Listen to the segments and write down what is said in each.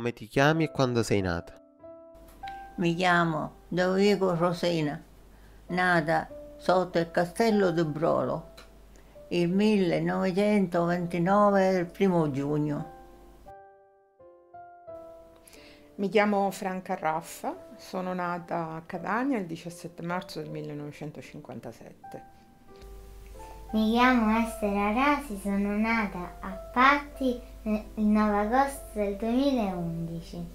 come ti chiami e quando sei nata. Mi chiamo Dovego Rosina, nata sotto il castello di Brolo il 1929, il primo giugno. Mi chiamo Franca Raffa, sono nata a Catania il 17 marzo del 1957. Mi chiamo Estera Rasi, sono nata a Patti il 9 agosto del 2011.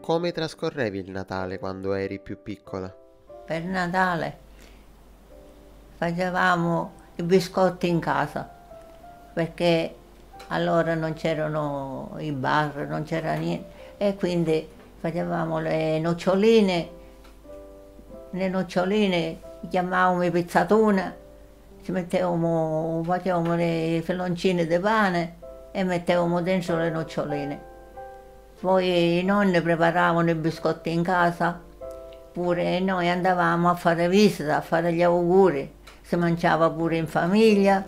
Come trascorrevi il Natale quando eri più piccola? Per Natale facevamo i biscotti in casa perché allora non c'erano i bar, non c'era niente e quindi facevamo le noccioline, le noccioline chiamavamo pizzatuna, ci mettevamo, facevamo le felloncine di pane e mettevamo dentro le noccioline. Poi i nonni preparavano i biscotti in casa, pure noi andavamo a fare visita, a fare gli auguri. Si mangiava pure in famiglia,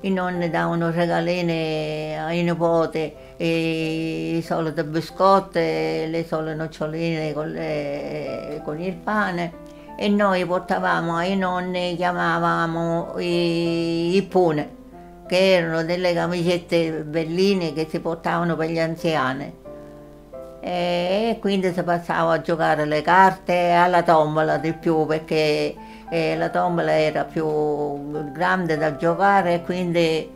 i nonni davano regalini ai nipoti, i soliti biscotti, le solite noccioline con, le, con, il pane. E noi portavamo ai nonni, chiamavamo i, i pune, che erano delle camicette belline che si portavano per gli anziani. E quindi si passava a giocare le carte alla tombola di più perché e la tombola era più grande da giocare e quindi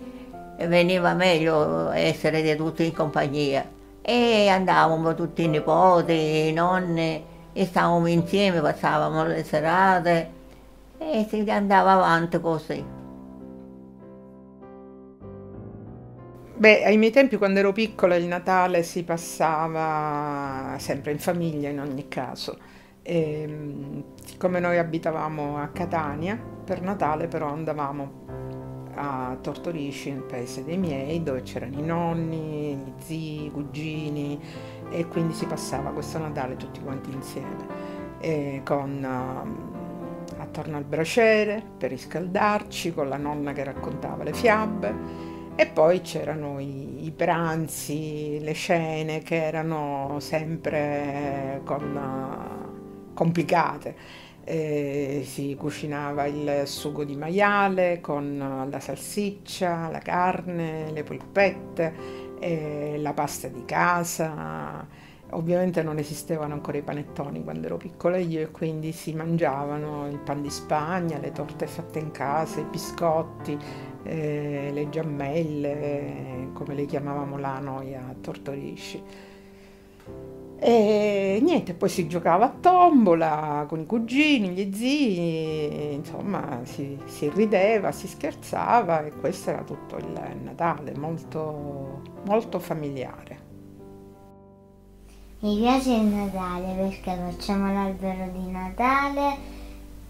veniva meglio essere tutti in compagnia. E andavamo tutti i nipoti, i nonni, e stavamo insieme, passavamo le serate e si andava avanti così. Beh, ai miei tempi quando ero piccola il Natale si passava sempre in famiglia in ogni caso. E, ehm, siccome noi abitavamo a Catania, per Natale però andavamo a Tortorici, nel paese dei miei, dove c'erano i nonni, gli zii, i cugini e quindi si passava questo Natale tutti quanti insieme, con, uh, attorno al braciere per riscaldarci, con la nonna che raccontava le fiabe e poi c'erano i, i pranzi, le scene che erano sempre con complicate. Eh, si cucinava il sugo di maiale con la salsiccia, la carne, le polpette, eh, la pasta di casa. Ovviamente non esistevano ancora i panettoni quando ero piccola io e quindi si mangiavano il pan di Spagna, le torte fatte in casa, i biscotti, eh, le giammelle, come le chiamavamo là noi a Tortorici. E niente, poi si giocava a tombola con i cugini, gli zii, insomma si, si rideva, si scherzava e questo era tutto il Natale, molto, molto familiare. Mi piace il Natale perché facciamo l'albero di Natale,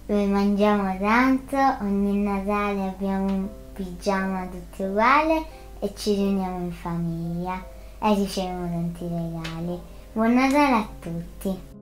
mangiamo tanto, ogni Natale abbiamo un pigiama tutti uguale e ci riuniamo in famiglia e riceviamo tanti regali. Buon Natale a tutti!